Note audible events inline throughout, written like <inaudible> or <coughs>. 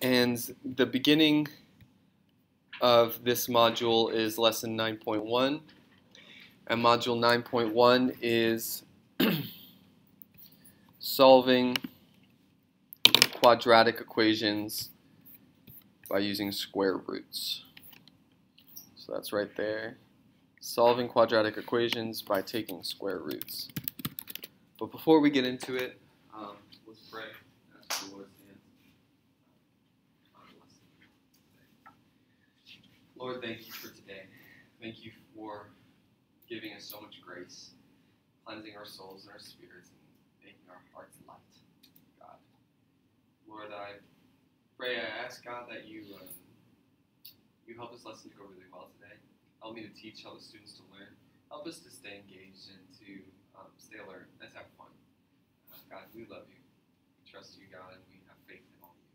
And the beginning of this module is lesson 9.1. And module 9.1 is <clears throat> solving quadratic equations by using square roots. So that's right there. Solving quadratic equations by taking square roots. But before we get into it, um, let's pray. Ask the Lord's hand. Lord, thank you for today. Thank you for giving us so much grace, cleansing our souls and our spirits, and making our hearts light. God, Lord, I pray, I ask God that you um, you help this lesson to go really well today. Help me to teach, help the students to learn, help us to stay engaged and to um, stay alert. Let's have fun. Uh, God, we love you. We trust you, God, and we have faith in all you.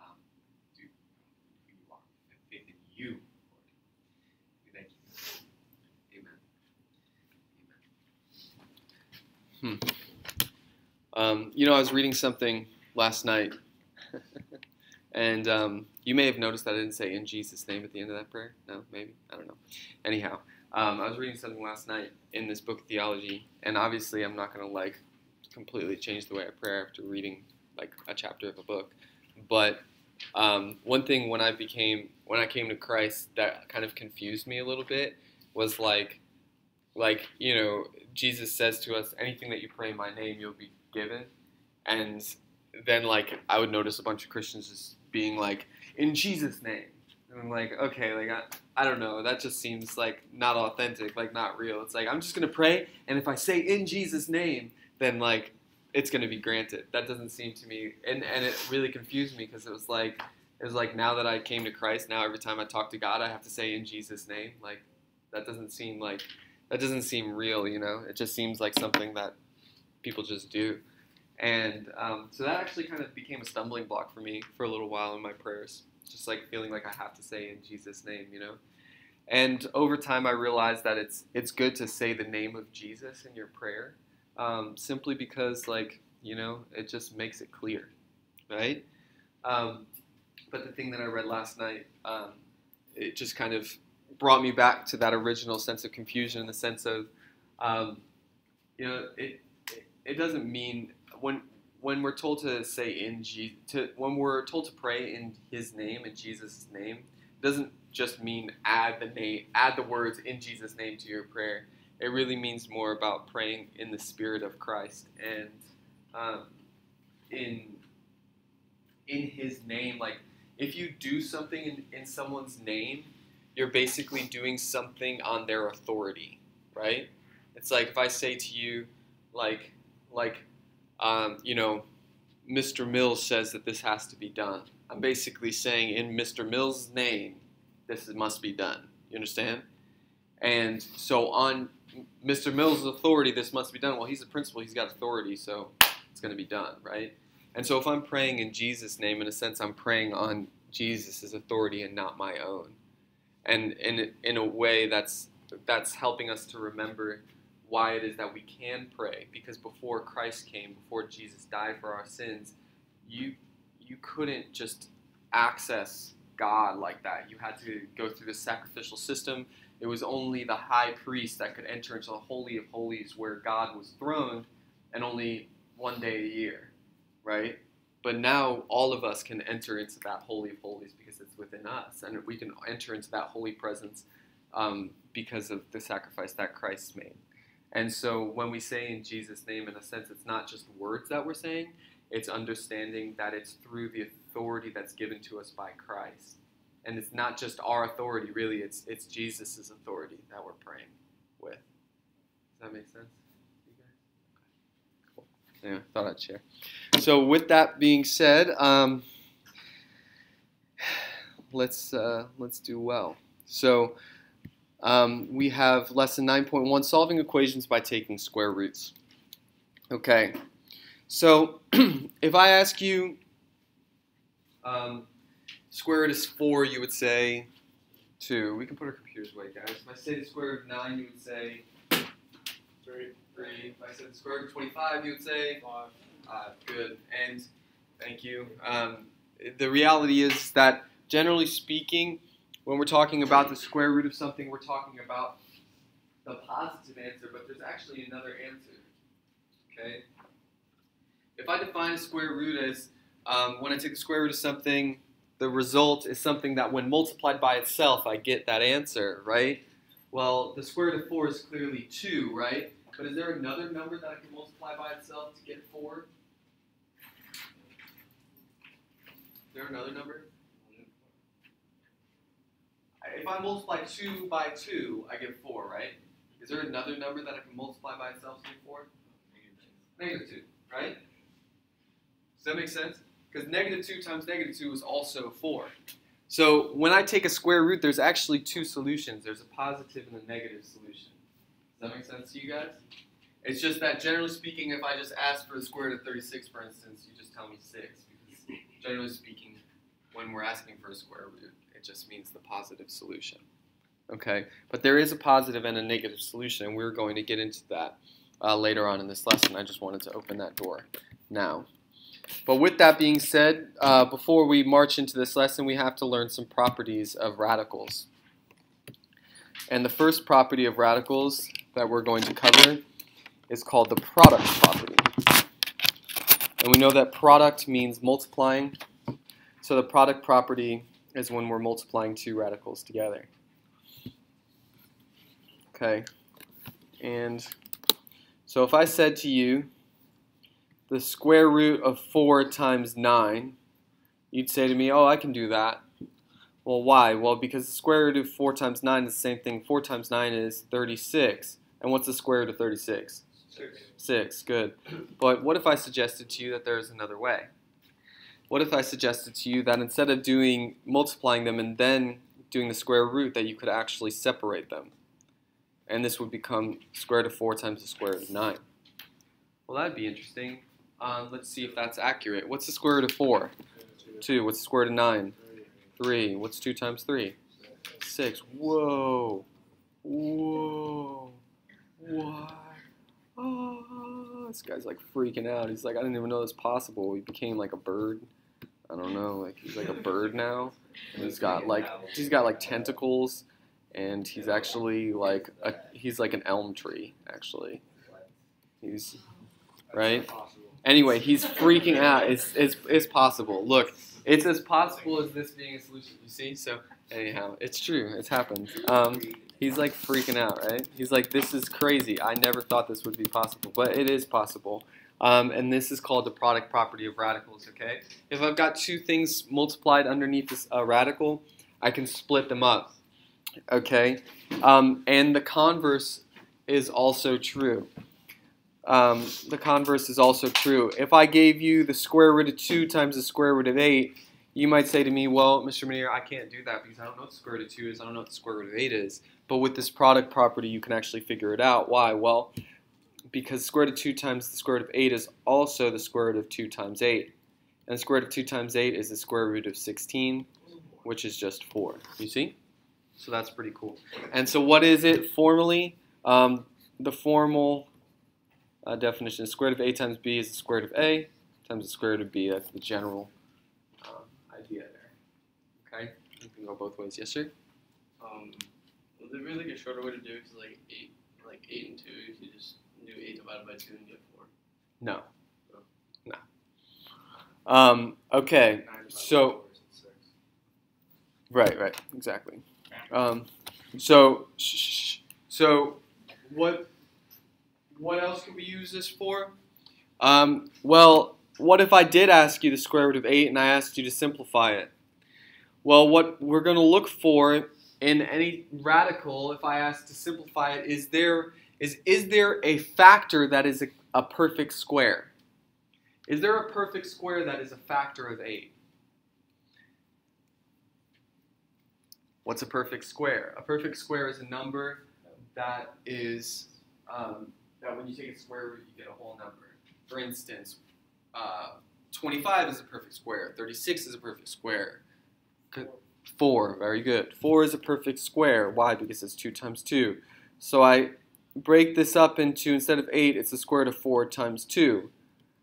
Um, do who you are. We have faith in you, Lord. We thank you. Amen. Amen. Hmm. Um, you know, I was reading something last night, <laughs> and um, you may have noticed that I didn't say in Jesus' name at the end of that prayer. No, maybe I don't know. Anyhow, um, I was reading something last night in this book, Theology, and obviously I'm not going to like completely change the way I pray after reading like a chapter of a book. But um, one thing when I became when I came to Christ that kind of confused me a little bit was like like you know Jesus says to us, anything that you pray in my name, you'll be given, and then like I would notice a bunch of Christians just being like, in Jesus' name. And I'm like, okay, like I, I don't know, that just seems like not authentic, like not real. It's like I'm just gonna pray, and if I say in Jesus' name, then like it's gonna be granted. That doesn't seem to me, and and it really confused me because it was like it was like now that I came to Christ, now every time I talk to God, I have to say in Jesus' name. Like that doesn't seem like that doesn't seem real, you know. It just seems like something that people just do. And um, so that actually kind of became a stumbling block for me for a little while in my prayers, just like feeling like I have to say in Jesus' name, you know. And over time, I realized that it's it's good to say the name of Jesus in your prayer, um, simply because like you know it just makes it clear, right? Um, but the thing that I read last night, um, it just kind of brought me back to that original sense of confusion in the sense of, um, you know, it, it, doesn't mean when when we're told to say in G, to when we're told to pray in His name in Jesus' name, doesn't just mean add the name, add the words in Jesus' name to your prayer. It really means more about praying in the Spirit of Christ and um, in in His name. Like if you do something in, in someone's name, you're basically doing something on their authority, right? It's like if I say to you, like, like, um, you know, Mr. Mills says that this has to be done. I'm basically saying in Mr. Mills' name, this must be done. You understand? And so on Mr. Mills' authority, this must be done. Well, he's a principal, he's got authority, so it's going to be done, right? And so if I'm praying in Jesus' name, in a sense, I'm praying on Jesus' authority and not my own and in in a way that's that's helping us to remember why it is that we can pray. Because before Christ came before Jesus died for our sins you you couldn't just access God like that. You had to go through the sacrificial system. It was only the high priest that could enter into the holy of holies where God was throned and only one day a year right? But now all of us can enter into that holy of holies it's within us, and we can enter into that holy presence um, because of the sacrifice that Christ made. And so when we say in Jesus' name, in a sense, it's not just words that we're saying; it's understanding that it's through the authority that's given to us by Christ, and it's not just our authority. Really, it's it's Jesus' authority that we're praying with. Does that make sense? yeah, thought I'd share. So, with that being said, um, let's uh, let's do well. So, um, we have lesson 9.1: solving equations by taking square roots. Okay. So, <clears throat> if I ask you, um, square root is four, you would say two. We can put our computers away, guys. If I say the square root of nine, you would say three. Three. If I said the square root of 25, you would say? Five. Uh, good. And thank you. Um, the reality is that generally speaking, when we're talking about the square root of something, we're talking about the positive answer, but there's actually another answer. Okay? If I define a square root as um, when I take the square root of something, the result is something that when multiplied by itself, I get that answer, right? Well, the square root of 4 is clearly 2, right? But is there another number that I can multiply by itself to get 4? Is there another number? If I multiply 2 by 2, I get 4, right? Is there another number that I can multiply by itself to get 4? Negative 2, right? Does that make sense? Because negative 2 times negative 2 is also 4. So when I take a square root, there's actually two solutions. There's a positive and a negative solution. Does that make sense to you guys? It's just that generally speaking, if I just ask for the square root of 36, for instance, you just tell me 6. Because generally speaking, when we're asking for a square root, just means the positive solution. Okay, but there is a positive and a negative solution, and we're going to get into that uh, later on in this lesson. I just wanted to open that door now. But with that being said, uh, before we march into this lesson, we have to learn some properties of radicals. And the first property of radicals that we're going to cover is called the product property. And we know that product means multiplying. So the product property is when we're multiplying two radicals together. Okay. And so if I said to you the square root of 4 times 9, you'd say to me, oh, I can do that. Well, why? Well, because the square root of 4 times 9 is the same thing. 4 times 9 is 36. And what's the square root of 36? 6. 6, good. But what if I suggested to you that there's another way? What if I suggested to you that instead of doing multiplying them and then doing the square root, that you could actually separate them? And this would become square root of 4 times the square root of 9. Well, that'd be interesting. Um, let's see if that's accurate. What's the square root of 4? 2. What's the square root of 9? 3. What's 2 times 3? 6. Whoa. Whoa. What? Oh, this guy's like freaking out. He's like, I didn't even know this was possible. He became like a bird. I don't know. Like he's like a bird now. And he's got like he's got like tentacles, and he's actually like a he's like an elm tree actually. He's right. Anyway, he's freaking out. It's, it's, it's possible. Look, it's as possible as this being a solution. You see? So, anyhow, it's true. It's happened. Um, he's like freaking out, right? He's like, this is crazy. I never thought this would be possible, but it is possible. Um, and this is called the product property of radicals, okay? If I've got two things multiplied underneath this uh, radical, I can split them up, okay? Um, and the converse is also true um, the converse is also true. If I gave you the square root of 2 times the square root of 8, you might say to me, well, Mr. Menear, I can't do that because I don't know what the square root of 2 is. I don't know what the square root of 8 is. But with this product property, you can actually figure it out. Why? Well, because square root of 2 times the square root of 8 is also the square root of 2 times 8. And the square root of 2 times 8 is the square root of 16, which is just 4. You see? So that's pretty cool. And so what is it formally? Um, the formal uh, definition. The square root of a times b is the square root of a times the square root of b. That's the general uh, idea there. Okay? You can go both ways. Yes, sir? Um, there really like a shorter way to do it? Because like 8, like 8 and 2, if you just do 8 divided by 2 and get 4. No. No. Um, okay. So, right, right, exactly. Um, so, so what what else can we use this for? Um, well, what if I did ask you the square root of 8 and I asked you to simplify it? Well, what we're going to look for in any radical, if I ask to simplify it, is there is is there a factor that is a, a perfect square? Is there a perfect square that is a factor of 8? What's a perfect square? A perfect square is a number that is um, that when you take a square root, you get a whole number. For instance, uh, 25 is a perfect square. 36 is a perfect square. 4, very good. 4 is a perfect square. Why? Because it's 2 times 2. So I break this up into, instead of 8, it's the square root of 4 times 2.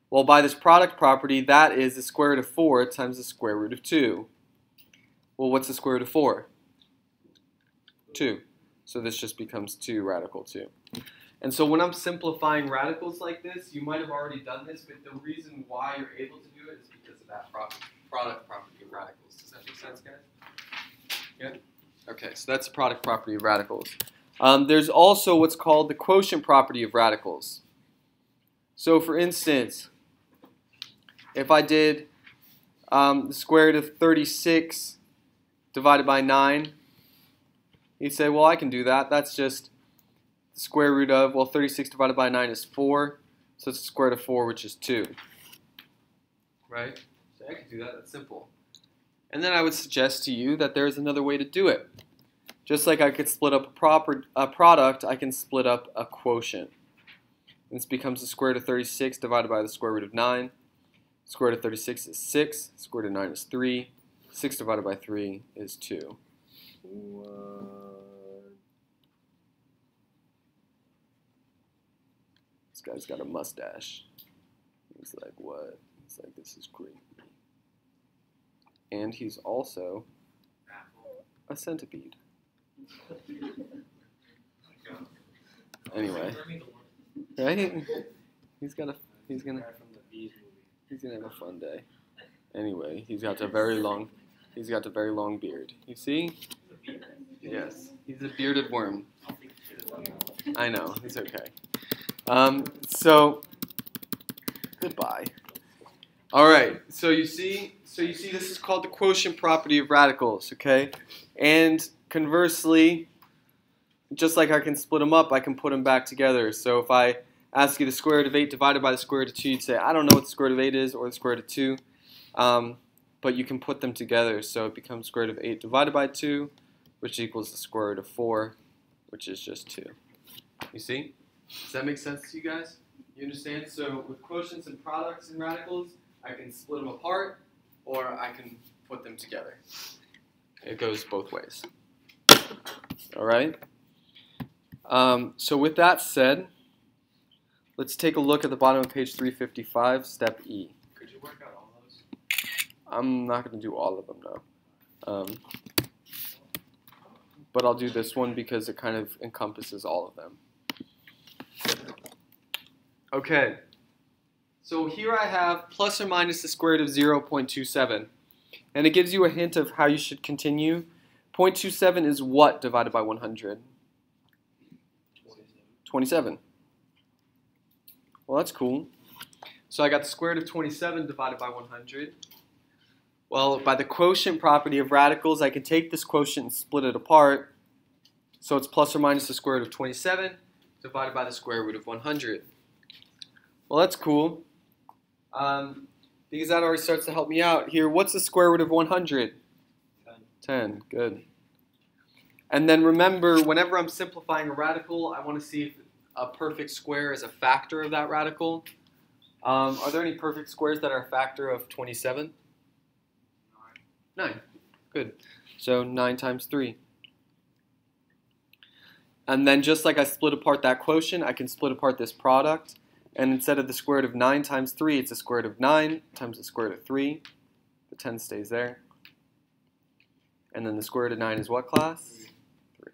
Well, by this product property, that is the square root of 4 times the square root of 2. Well, what's the square root of 4? 2. So this just becomes 2 radical 2. And so when I'm simplifying radicals like this, you might have already done this, but the reason why you're able to do it is because of that product property of radicals. Does that make sense, guys? Yeah? Okay, so that's the product property of radicals. Um, there's also what's called the quotient property of radicals. So for instance, if I did um, the square root of 36 divided by 9, you'd say, well, I can do that. That's just the square root of, well, 36 divided by 9 is 4, so it's the square root of 4, which is 2. Right? So I can do that. That's simple. And then I would suggest to you that there's another way to do it. Just like I could split up a, proper, a product, I can split up a quotient. This becomes the square root of 36 divided by the square root of 9. Square root of 36 is 6. Square root of 9 is 3. 6 divided by 3 is 2. What? This guy's got a mustache. He's like, what? He's like, this is great. And he's also a centipede. Anyway, right? He's got a. He's gonna. He's gonna have a fun day. Anyway, he's got a very long. He's got a very long beard. You see? Yes, he's a bearded worm. I know. He's okay. Um, so, goodbye. All right. So you see. So you see, this is called the quotient property of radicals. Okay, and conversely, just like I can split them up, I can put them back together. So if I ask you the square root of 8 divided by the square root of 2, you'd say, I don't know what the square root of 8 is or the square root of 2. Um, but you can put them together. So it becomes square root of 8 divided by 2, which equals the square root of 4, which is just 2. You see? Does that make sense to you guys? You understand? So with quotients and products and radicals, I can split them apart or I can put them together. It goes both ways. All right? Um, so with that said, let's take a look at the bottom of page 355, step E. Could you work out all those? I'm not going to do all of them now. Um, but I'll do this one because it kind of encompasses all of them. Okay. So here I have plus or minus the square root of 0.27. And it gives you a hint of how you should continue. 0.27 is what divided by 100? 27. Well, that's cool. So I got the square root of 27 divided by 100. Well, by the quotient property of radicals, I can take this quotient and split it apart. So it's plus or minus the square root of 27 divided by the square root of 100. Well, that's cool. Um, because that already starts to help me out here. What's the square root of 100? 10. 10, good. And then remember, whenever I'm simplifying a radical, I want to see if a perfect square is a factor of that radical. Um, are there any perfect squares that are a factor of 27? 9. Good. So 9 times 3. And then just like I split apart that quotient, I can split apart this product. And instead of the square root of 9 times 3, it's the square root of 9 times the square root of 3. The 10 stays there. And then the square root of 9 is what class? 3.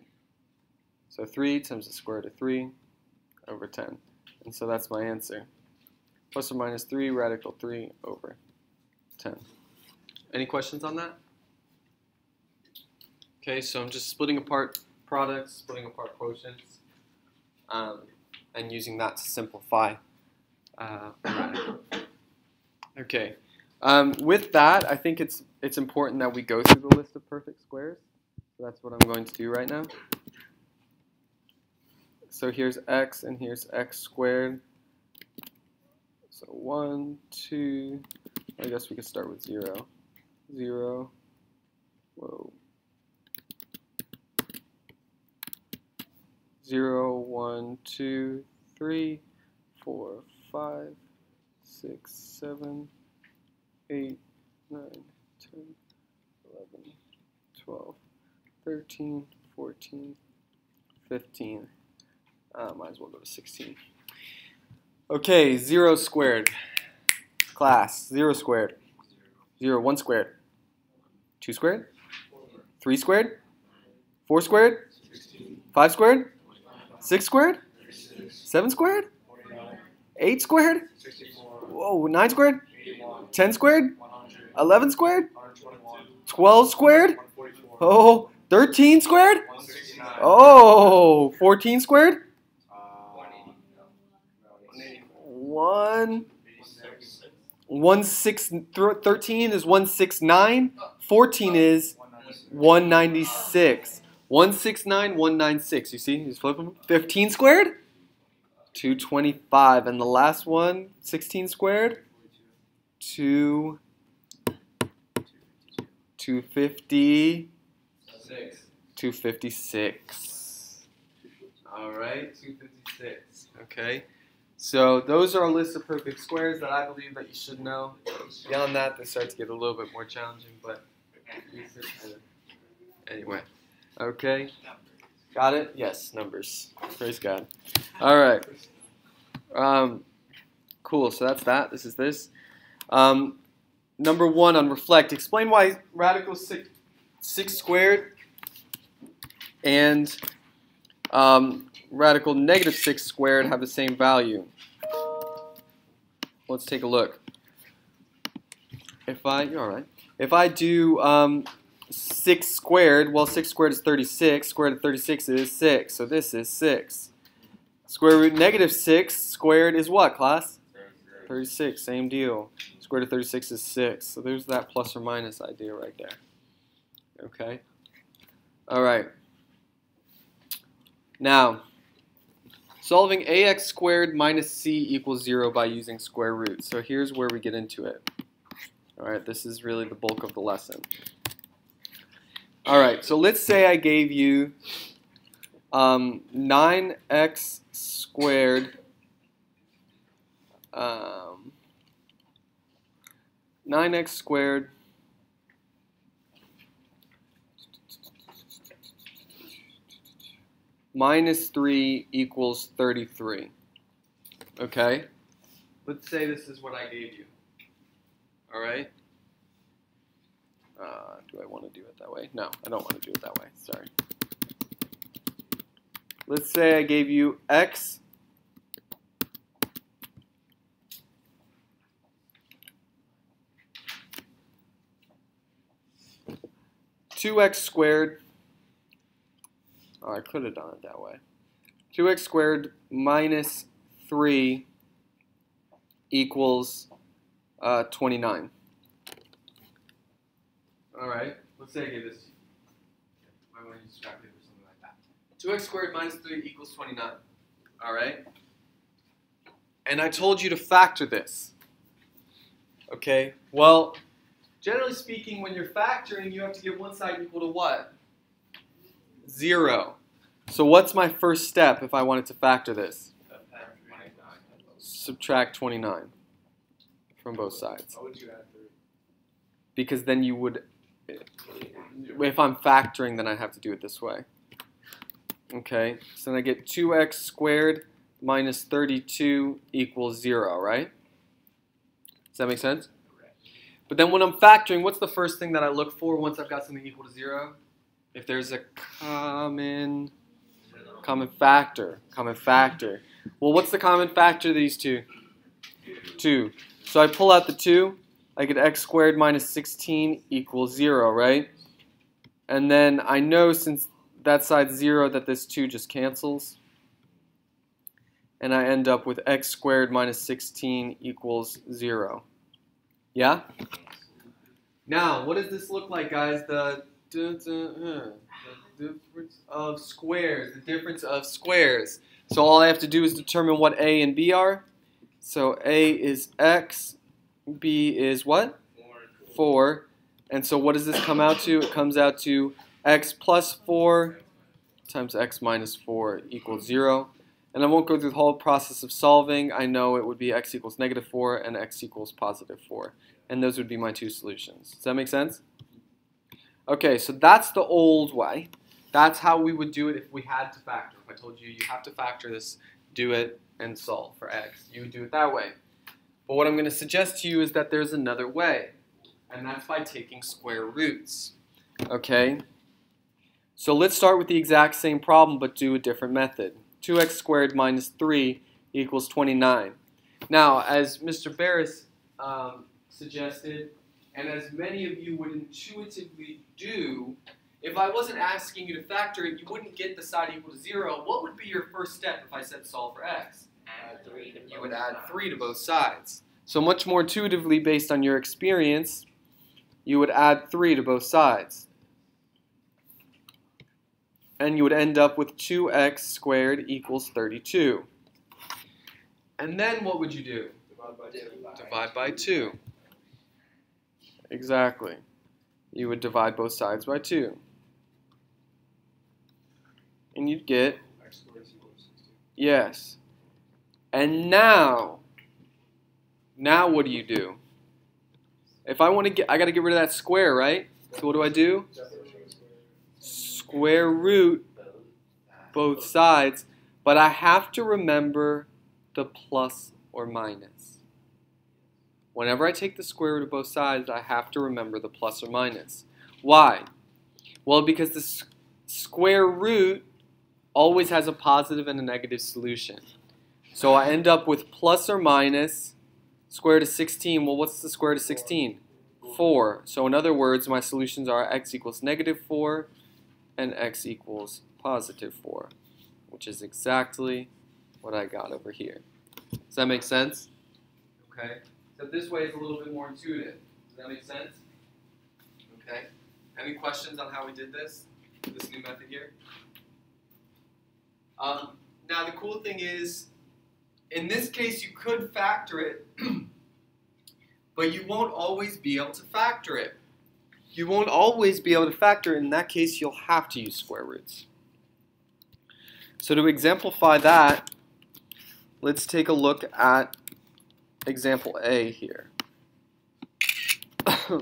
So 3 times the square root of 3 over 10. And so that's my answer. Plus or minus 3 radical 3 over 10. Any questions on that? Okay, so I'm just splitting apart products, splitting apart quotients, um, and using that to simplify uh. <coughs> Okay. Um, with that, I think it's it's important that we go through the list of perfect squares. So that's what I'm going to do right now. So here's x and here's x squared. So 1, 2, I guess we could start with 0. 0, whoa. 0, 1, 2, 3, 4, 5, 6, 7, 8, 9, 10, 11, 12, 13, 14, 15. Uh, might as well go to 16. Okay, 0 squared. Class. 0 squared. 0. 1 squared. 2 squared. 3 squared. 4 squared. 5 squared. 6 squared. 7 squared. 8 squared. Whoa, 9 squared. 10 squared. 11 squared. 12 squared. Oh, 13 squared. Oh, 14 squared. 1 1 6 13 is 169 14 is 196 169 196 you see he's flipping 15 squared 225 and the last one 16 squared 2 250 256 all right 256 okay so those are a list of perfect squares that I believe that you should know. Beyond that, this starts to get a little bit more challenging, but anyway. Okay. Got it? Yes, numbers. Praise God. All right. Um, cool. So that's that. This is this. Um, number one on reflect. Explain why radical six, six squared and um, radical negative 6 squared have the same value. Let's take a look. If I, you're alright. If I do um, 6 squared, well 6 squared is 36, square root of 36 is 6, so this is 6. Square root negative 6 squared is what, class? 36, same deal. Square root of 36 is 6, so there's that plus or minus idea right there. Okay? Alright. Now, Solving ax squared minus c equals 0 by using square roots. So here's where we get into it. All right, this is really the bulk of the lesson. All right, so let's say I gave you um, 9x squared um, 9x squared minus 3 equals 33. Okay? Let's say this is what I gave you. All right? Uh, do I want to do it that way? No, I don't want to do it that way. Sorry. Let's say I gave you x two x squared Oh, I could have done it that way. 2x squared minus 3 equals uh, 29. All right, let's say I give this. I want to use paper or something like that. 2x squared minus 3 equals 29. All right? And I told you to factor this. Okay, well, generally speaking, when you're factoring, you have to get one side equal to what? 0. So what's my first step if I wanted to factor this? Subtract 29 from both sides. Because then you would, if I'm factoring, then I have to do it this way. Okay, so then I get 2x squared minus 32 equals 0, right? Does that make sense? But then when I'm factoring, what's the first thing that I look for once I've got something equal to 0? if there's a common common factor, common factor. Well, what's the common factor of these two? 2. So I pull out the 2, I get x squared minus 16 equals 0, right? And then I know since that side's 0 that this 2 just cancels. And I end up with x squared minus 16 equals 0. Yeah? Now, what does this look like, guys? The the difference of squares. The difference of squares. So all I have to do is determine what A and B are. So A is X, B is what? 4. And so what does this come out to? It comes out to X plus 4 times X minus 4 equals 0. And I won't go through the whole process of solving. I know it would be X equals negative 4 and X equals positive 4. And those would be my two solutions. Does that make sense? Okay, so that's the old way. That's how we would do it if we had to factor. If I told you you have to factor this, do it, and solve for x, you would do it that way. But what I'm going to suggest to you is that there's another way, and that's by taking square roots. Okay? So let's start with the exact same problem but do a different method. 2x squared minus 3 equals 29. Now, as Mr. Barris um, suggested, and as many of you would intuitively do, if I wasn't asking you to factor it, you wouldn't get the side equal to 0. What would be your first step if I said solve for x? Add three to You would add sides. 3 to both sides. So much more intuitively based on your experience, you would add 3 to both sides. And you would end up with 2x squared equals 32. And then what would you do? Divide by 2. Exactly. You would divide both sides by 2. And you'd get, yes. And now, now what do you do? If I want to get, I got to get rid of that square, right? So what do I do? Square root both sides, but I have to remember the plus or minus. Whenever I take the square root of both sides, I have to remember the plus or minus. Why? Well, because the square root always has a positive and a negative solution. So I end up with plus or minus square root of 16. Well, what's the square root of 16? 4. So in other words, my solutions are x equals negative 4 and x equals positive 4, which is exactly what I got over here. Does that make sense? Okay. So this way is a little bit more intuitive. Does that make sense? Okay. Any questions on how we did this? This new method here? Um, now the cool thing is, in this case, you could factor it, <clears throat> but you won't always be able to factor it. You won't always be able to factor. In that case, you'll have to use square roots. So to exemplify that, let's take a look at example A here. <coughs>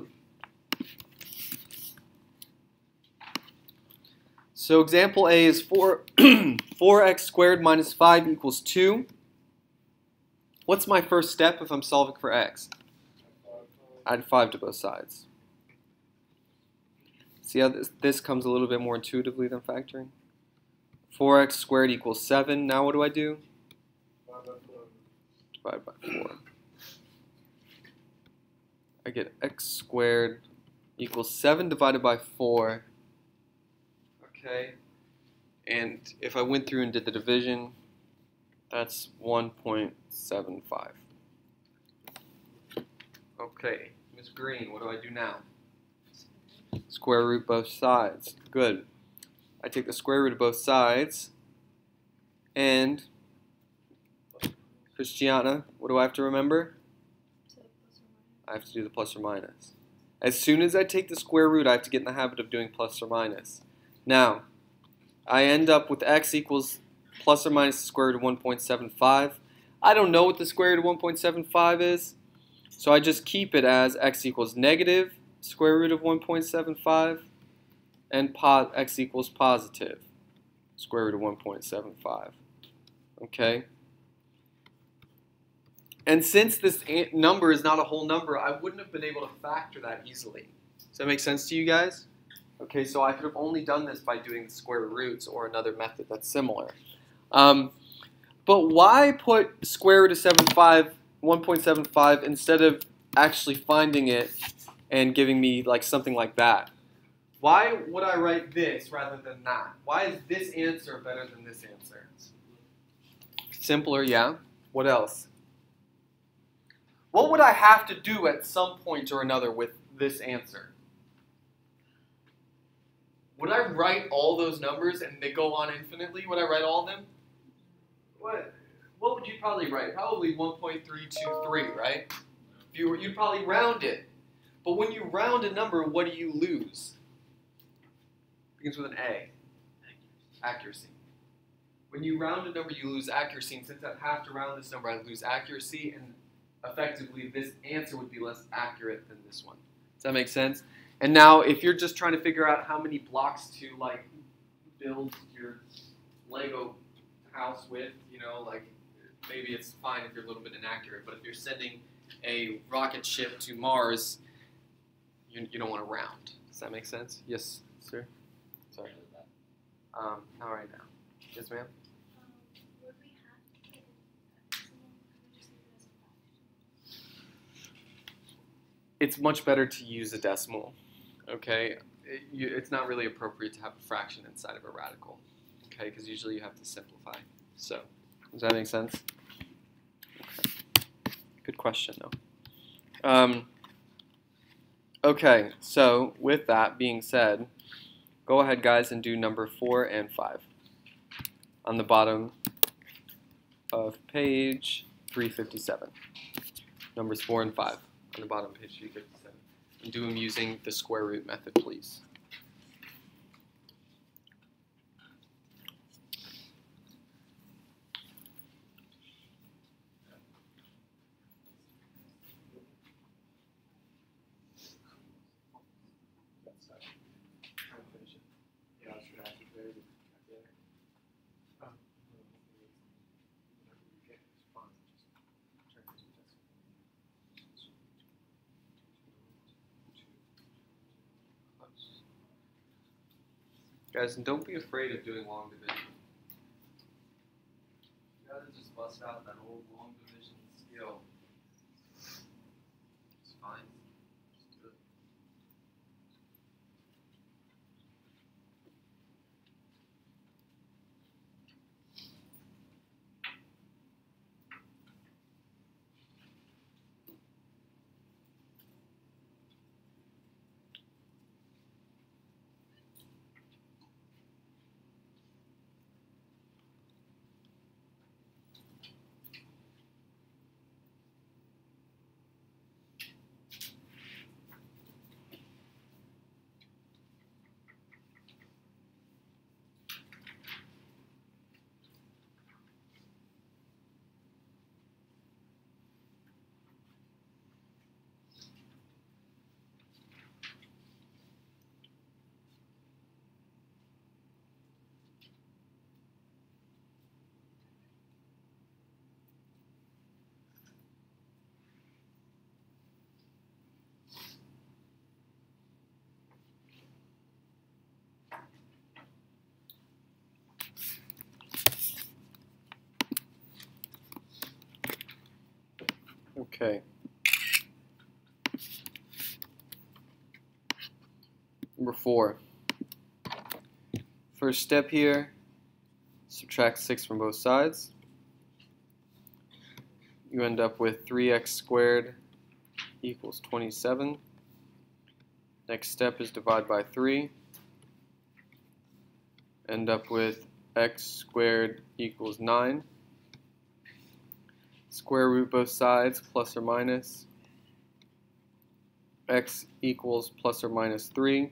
so example A is 4, <coughs> 4x squared minus 5 equals 2. What's my first step if I'm solving for x? Add 5 to both sides. See how this, this comes a little bit more intuitively than factoring? 4x squared equals 7. Now what do I do? Divide by 4. I get x squared equals 7 divided by 4. Okay. And if I went through and did the division, that's 1.75. Okay, Ms. Green, what do I do now? Square root both sides. Good. I take the square root of both sides. And Christiana, what do I have to remember? I have to do the plus or minus. As soon as I take the square root, I have to get in the habit of doing plus or minus. Now, I end up with x equals plus or minus the square root of 1.75. I don't know what the square root of 1.75 is, so I just keep it as x equals negative square root of 1.75 and x equals positive square root of 1.75. Okay? And since this number is not a whole number, I wouldn't have been able to factor that easily. Does that make sense to you guys? Okay, so I could have only done this by doing the square roots or another method that's similar. Um, but why put square root of 75, 1.75 instead of actually finding it and giving me like something like that? Why would I write this rather than that? Why is this answer better than this answer? Simpler, yeah. What else? What would I have to do at some point or another with this answer? Would I write all those numbers and they go on infinitely? Would I write all of them? What? What would you probably write? Probably 1.323, right? If you were, you'd probably round it. But when you round a number, what do you lose? Begins with an A. Accuracy. When you round a number, you lose accuracy. And since I have to round this number, I lose accuracy, and effectively, this answer would be less accurate than this one. Does that make sense? And now, if you're just trying to figure out how many blocks to like build your Lego house with, you know, like maybe it's fine if you're a little bit inaccurate. But if you're sending a rocket ship to Mars, you, you don't want to round. Does that make sense? Yes, sir. Sorry. Um, not right now. Yes, ma'am. It's much better to use a decimal. Okay, it, you, it's not really appropriate to have a fraction inside of a radical. Okay, because usually you have to simplify. So, does that make sense? Okay. Good question, though. Um, okay, so with that being said, go ahead, guys, and do number four and five on the bottom of page 357. Numbers 4 and 5 on the bottom of page 357. And do them using the square root method, please. Guys, and don't be afraid of doing long division. You gotta just bust out that old long division skill. It's fine. Okay. Number four. First step here, subtract 6 from both sides. You end up with 3x squared equals 27. Next step is divide by 3. End up with x squared equals 9 square root both sides, plus or minus. x equals plus or minus 3.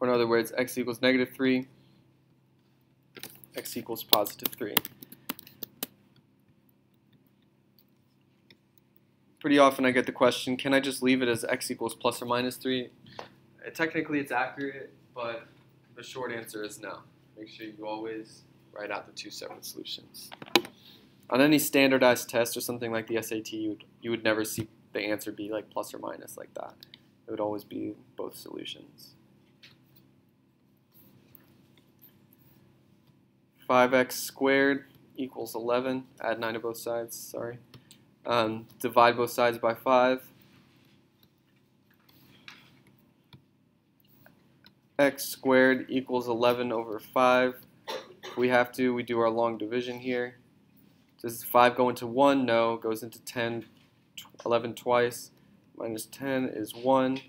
Or in other words, x equals negative 3, x equals positive 3. Pretty often I get the question, can I just leave it as x equals plus or minus 3? Uh, Technically it's accurate, but the short answer is no. Make sure you always write out the two separate solutions on any standardized test or something like the SAT, you would, you would never see the answer be like plus or minus like that. It would always be both solutions. 5x squared equals 11. Add 9 to both sides, sorry. Um, divide both sides by 5. x squared equals 11 over 5. If we have to, we do our long division here. Does 5 go into 1? No. Goes into 10, 11 twice. Minus 10 is 1.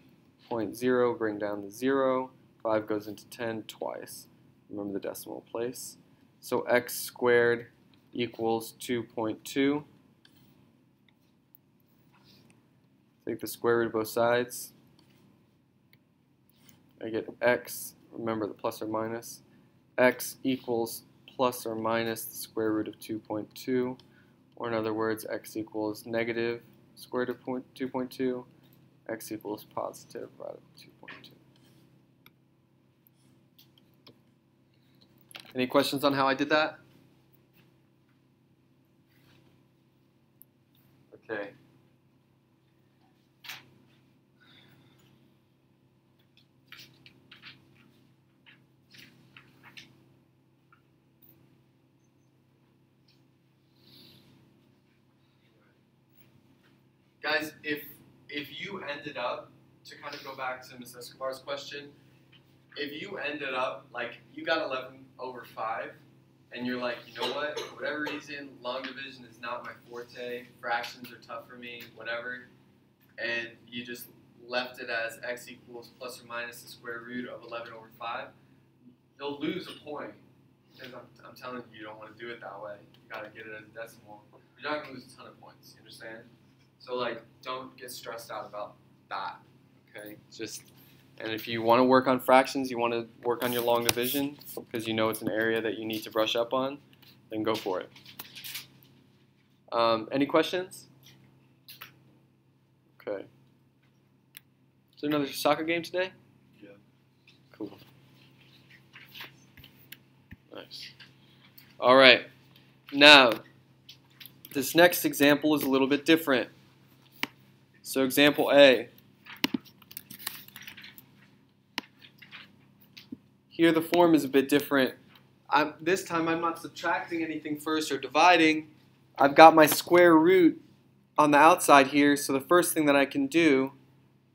0.0, bring down the 0. 5 goes into 10 twice. Remember the decimal place. So x squared equals 2.2. Take the square root of both sides. I get x, remember the plus or minus. x equals plus or minus the square root of 2.2, or in other words, x equals negative square root of 2.2, x equals positive root of 2.2. Any questions on how I did that? Okay. Guys, if if you ended up to kind of go back to Ms. Escobar's question, if you ended up like you got 11 over five, and you're like, you know what, for whatever reason, long division is not my forte, fractions are tough for me, whatever, and you just left it as x equals plus or minus the square root of 11 over 5, you'll lose a point. Because I'm, I'm telling you, you don't want to do it that way. You got to get it as a decimal. You're not going to lose a ton of points. You understand? So, like, don't get stressed out about that. Okay? Just, and if you want to work on fractions, you want to work on your long division because you know it's an area that you need to brush up on, then go for it. Um, any questions? Okay. Is there another soccer game today? Yeah. Cool. Nice. All right. Now, this next example is a little bit different. So, example A. Here, the form is a bit different. I'm, this time, I'm not subtracting anything first or dividing. I've got my square root on the outside here, so the first thing that I can do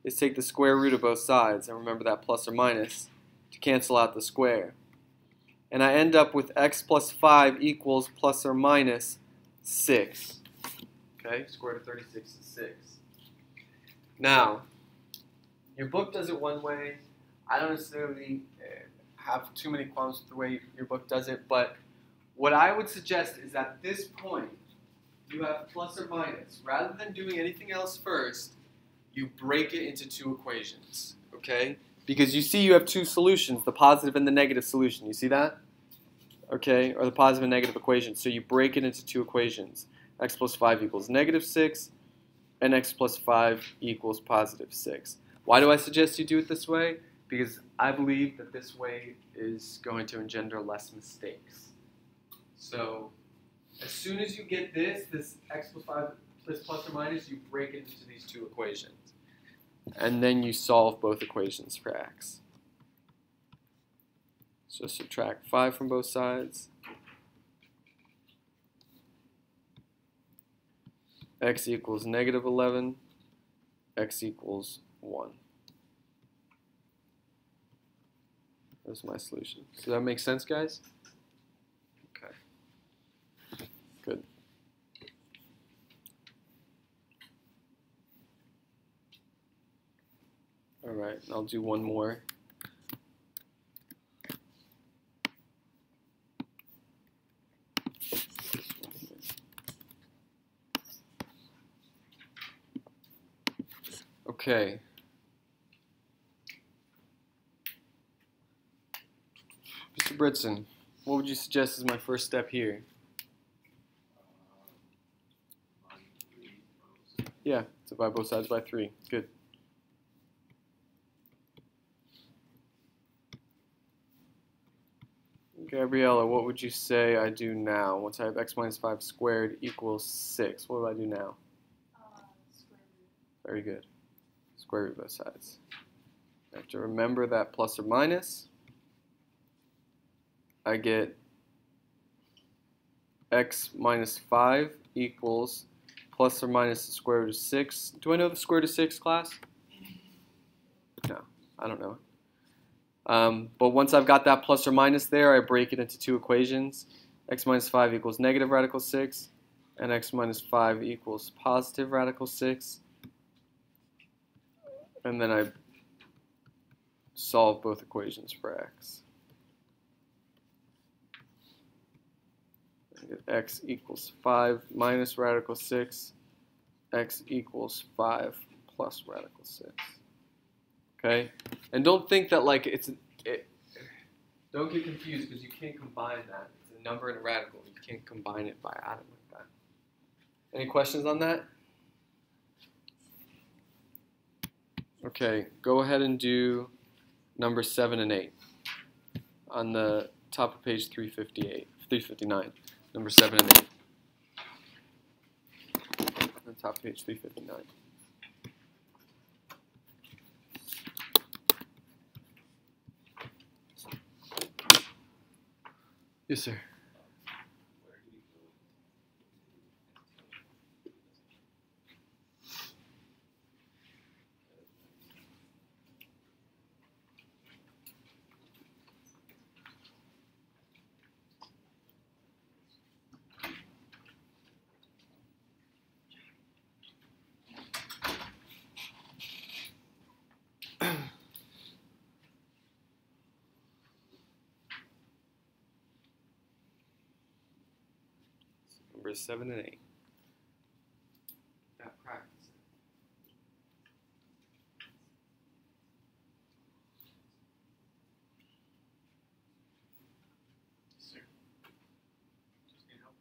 is take the square root of both sides, and remember that plus or minus, to cancel out the square. And I end up with x plus 5 equals plus or minus 6. Okay, square root of 36 is 6. Now, your book does it one way. I don't necessarily uh, have too many qualms with the way your book does it, but what I would suggest is at this point, you have plus or minus. Rather than doing anything else first, you break it into two equations, okay? Because you see you have two solutions, the positive and the negative solution. You see that? Okay, or the positive and negative equation. So you break it into two equations. x plus 5 equals negative 6, and x plus 5 equals positive 6. Why do I suggest you do it this way? Because I believe that this way is going to engender less mistakes. So as soon as you get this, this x plus 5 plus plus or minus, you break it into these two equations. And then you solve both equations for x. So subtract 5 from both sides. X equals negative 11, x equals 1. That's my solution. Does that make sense, guys? Okay. Good. All right, I'll do one more. Okay. Mr. Britson, what would you suggest is my first step here? Yeah, divide both sides by 3. Good. Gabriella, what would you say I do now? Once I have x minus 5 squared equals 6, what do I do now? Uh, square root. Very good. Square root both sides. I have to remember that plus or minus. I get x minus 5 equals plus or minus the square root of 6. Do I know the square root of 6, class? No, I don't know. Um, but once I've got that plus or minus there, I break it into two equations. x minus 5 equals negative radical 6, and x minus 5 equals positive radical 6. And then I solve both equations for x. X equals 5 minus radical 6, x equals 5 plus radical 6. Okay? And don't think that like it's it, don't get confused because you can't combine that. It's a number and a radical. You can't combine it by adding like that. Any questions on that? Okay, go ahead and do number 7 and 8 on the top of page 358, 359. Number 7 and 8. On the top of page 359. Yes, sir. 7 and 8. That practice. Sir. Just need help.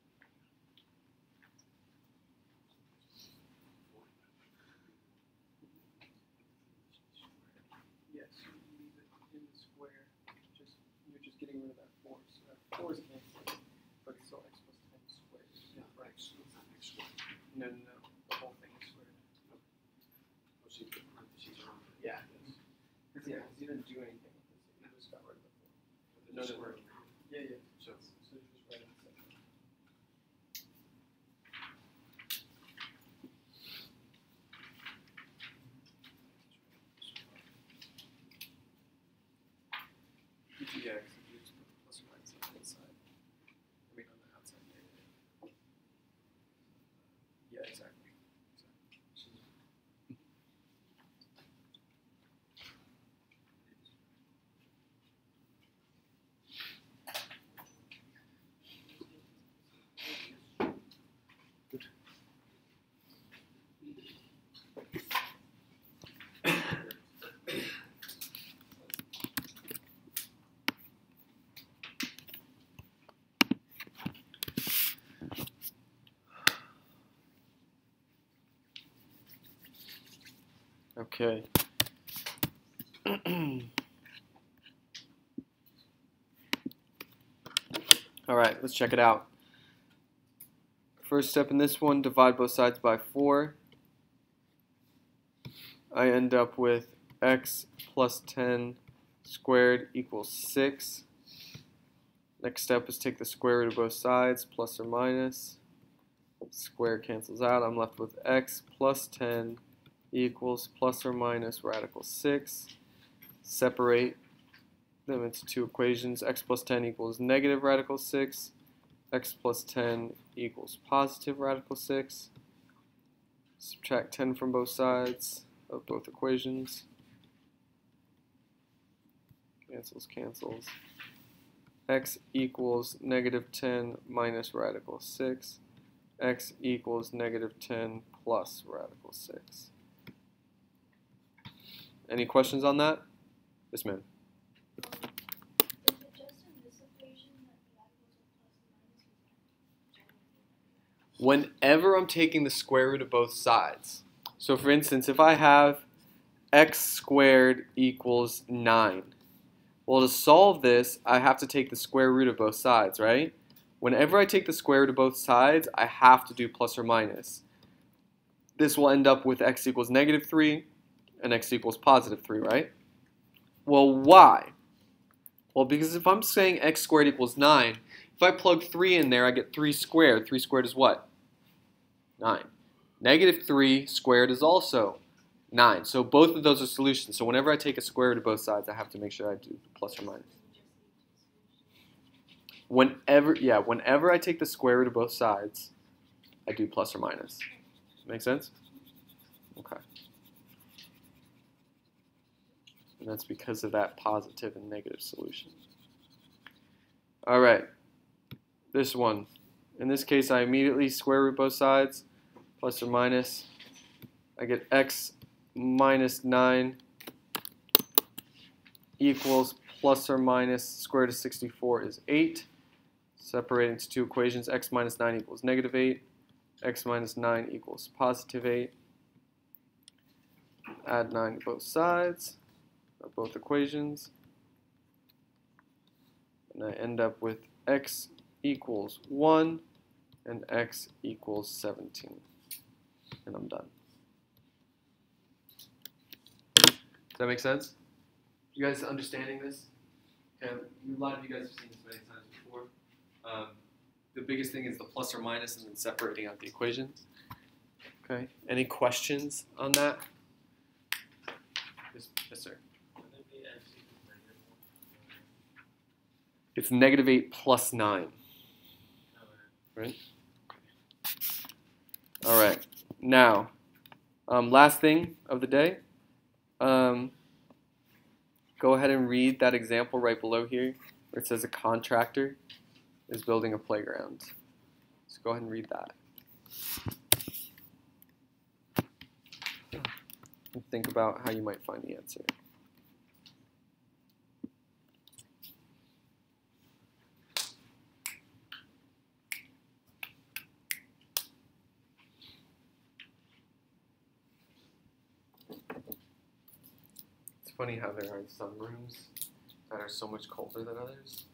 Yes, you leave it in the square, just, you're just getting rid of that four, so that four is canceled, but it's still x plus ten squared. Yeah, right. No, no, no, the whole thing is squared. Yeah. Cause yeah, 'cause you didn't do anything with this, you just got rid of the four. No, no. Yeah, yeah, so, so just write it separate. Yeah, 'cause you just put the plus or minus on the inside. I mean, on the outside, yeah, yeah, yeah. Yeah, exactly. exactly. Okay. <clears throat> All right, let's check it out. First step in this one, divide both sides by 4. I end up with x plus 10 squared equals 6. Next step is take the square root of both sides, plus or minus. Square cancels out. I'm left with x plus 10 equals plus or minus radical 6. Separate them into two equations. x plus 10 equals negative radical 6. x plus 10 equals positive radical 6. Subtract 10 from both sides of both equations. Cancels, cancels. x equals negative 10 minus radical 6. x equals negative 10 plus radical 6. Any questions on that? Yes, ma'am. Whenever I'm taking the square root of both sides. So for instance, if I have x squared equals 9. Well, to solve this, I have to take the square root of both sides, right? Whenever I take the square root of both sides, I have to do plus or minus. This will end up with x equals negative 3 and x equals positive 3, right? Well, why? Well, because if I'm saying x squared equals 9, if I plug 3 in there, I get 3 squared. 3 squared is what? 9. Negative 3 squared is also 9. So both of those are solutions. So whenever I take a square root of both sides, I have to make sure I do plus or minus. Whenever, yeah, whenever I take the square root of both sides, I do plus or minus. Make sense? Okay. And that's because of that positive and negative solution. All right. This one. In this case, I immediately square root both sides, plus or minus. I get x minus 9 equals plus or minus square root of 64 is 8. Separate into two equations, x minus 9 equals negative 8. x minus 9 equals positive 8. Add 9 to both sides of both equations. And I end up with x equals 1 and x equals 17. And I'm done. Does that make sense? You guys understanding this? Okay, a lot of you guys have seen this many times before. Um, the biggest thing is the plus or minus and then separating out the equations. Okay, any questions on that? Yes, yes sir. It's negative 8 plus 9. Right? All right. Now, um, last thing of the day. Um, go ahead and read that example right below here where it says a contractor is building a playground. So go ahead and read that. And think about how you might find the answer. Funny how there are some rooms that are so much colder than others.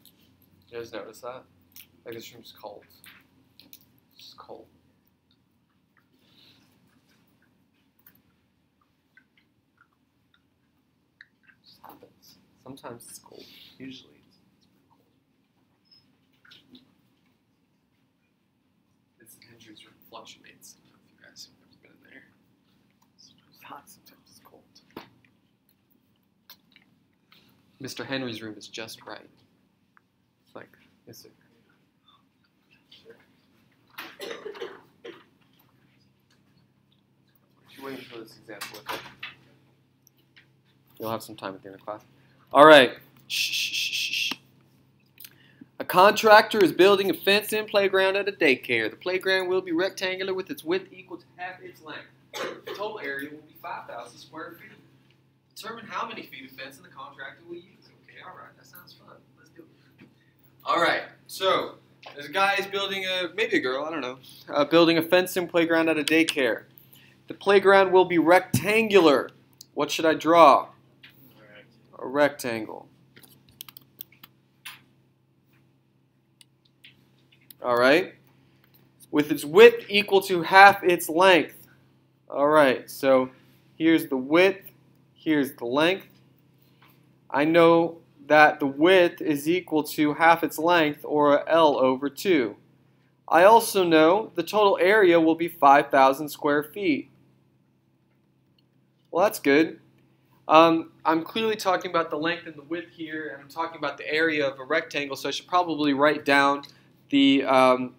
You guys notice that? Like this room's cold. It's cold. It just happens. Sometimes it's cold. Usually it's, it's pretty cold. It's Hendry's room fluctuates. I don't know if you guys have ever been in there. Sometimes it's hot, sometimes it's cold. Mr. Henry's room is just right. It's like, yes, sir. You waiting for this example? You'll have some time at the end of class. All right. Shh, shh, shh, shh, shh. A contractor is building a fenced-in playground at a daycare. The playground will be rectangular with its width equal to half its length. The total area will be 5,000 square feet. Determine how many feet of fencing the contractor will use. Okay, all right, that sounds fun. Let's do it. All right, so there's a guy is building a maybe a girl, I don't know, uh, building a fenced-in playground at a daycare. The playground will be rectangular. What should I draw? A rectangle. All right. With its width equal to half its length. All right. So here's the width. Here's the length. I know that the width is equal to half its length, or L over 2. I also know the total area will be 5,000 square feet. Well, that's good. Um, I'm clearly talking about the length and the width here, and I'm talking about the area of a rectangle, so I should probably write down the um,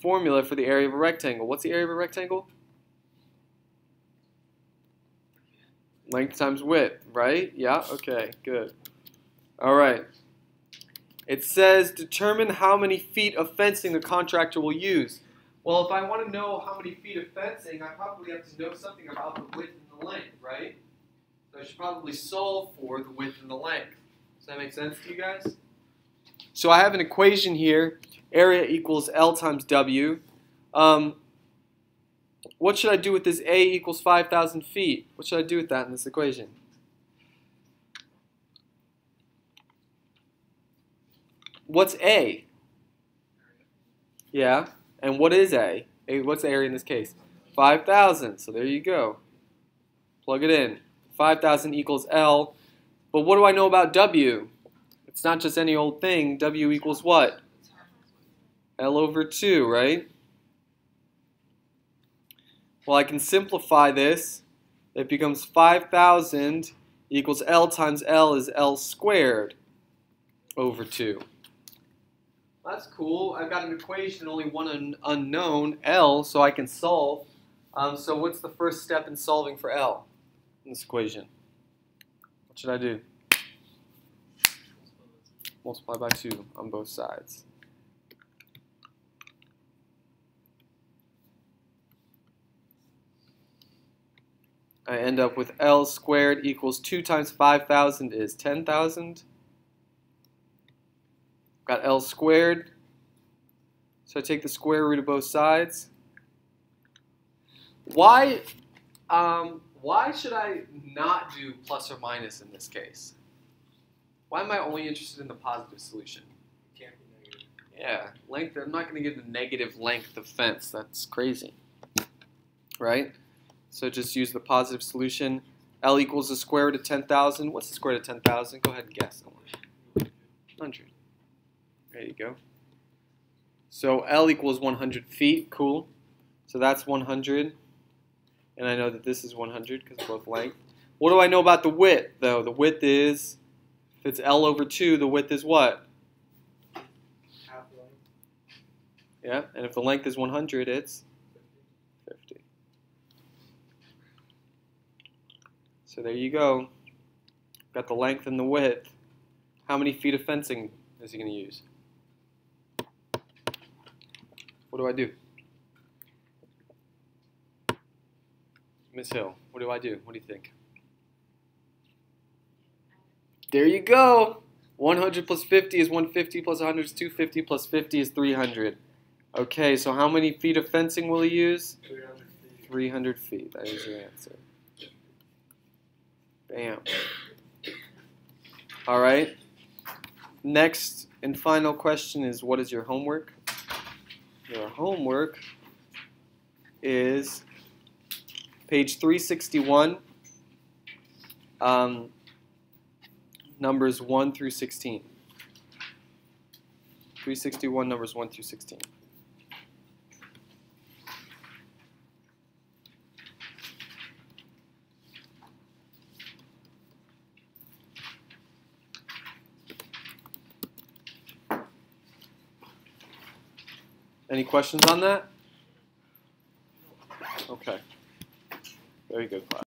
formula for the area of a rectangle. What's the area of a rectangle? Length times width, right? Yeah, okay, good. All right. It says determine how many feet of fencing the contractor will use. Well, if I want to know how many feet of fencing, I probably have to know something about the width and the length, right? So I should probably solve for the width and the length. Does that make sense to you guys? So I have an equation here. Area equals L times W. Um, what should I do with this A equals 5,000 feet? What should I do with that in this equation? What's A? Yeah. And what is A? A what's the area in this case? 5,000. So there you go. Plug it in. 5,000 equals L. But what do I know about W? It's not just any old thing. W equals what? L over 2, right? Well, I can simplify this. It becomes 5,000 equals L times L is L squared over 2. That's cool. I've got an equation, only one un unknown, L, so I can solve. Um, so what's the first step in solving for L in this equation? What should I do? Multiply by 2 on both sides. I end up with L squared equals 2 times 5,000 is 10,000. Got L squared. So I take the square root of both sides. Why, um, why should I not do plus or minus in this case? Why am I only interested in the positive solution? Can't be negative. Yeah, length. I'm not going to get the negative length of fence. That's crazy, right? So just use the positive solution. L equals the square root of 10,000. What's the square root of 10,000? Go ahead and guess. 100. There you go. So L equals 100 feet. Cool. So that's 100. And I know that this is 100 because both length. What do I know about the width, though? The width is, if it's L over 2, the width is what? Half length. Yeah, and if the length is 100, it's 50. So there you go. Got the length and the width. How many feet of fencing is he going to use? What do I do? Miss Hill, what do I do? What do you think? There you go. 100 plus 50 is 150 plus 100 is 250 plus 50 is 300. Okay, so how many feet of fencing will he use? 300 feet. 300 feet. That is your answer. Bam. All right. Next and final question is what is your homework? Your homework is page 361, um, numbers 1 through 16. 361, numbers 1 through 16. Any questions on that? Okay. Very good class.